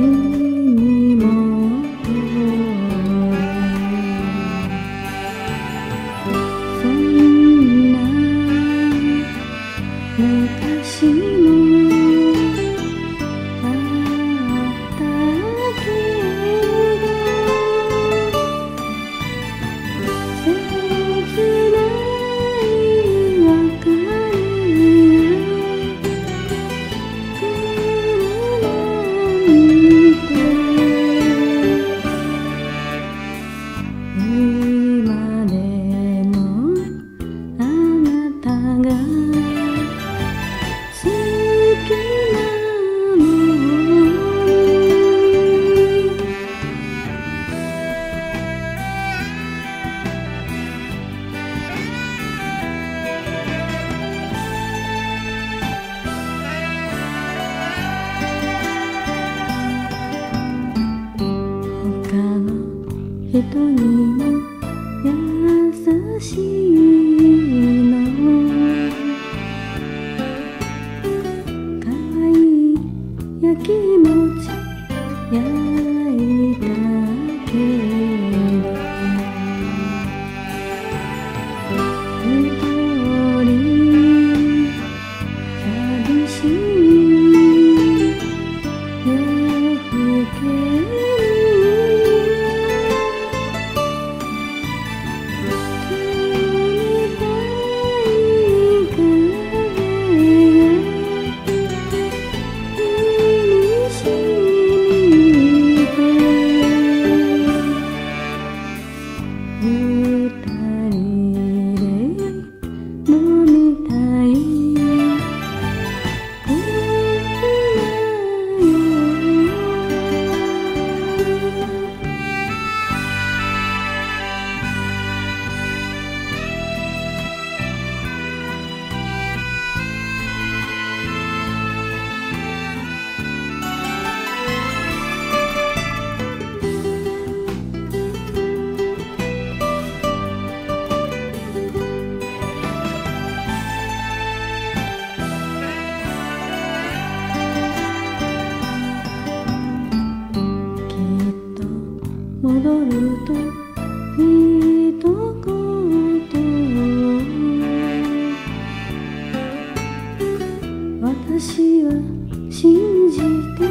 Mm-hmm. 嗯人にも優しい私は信じて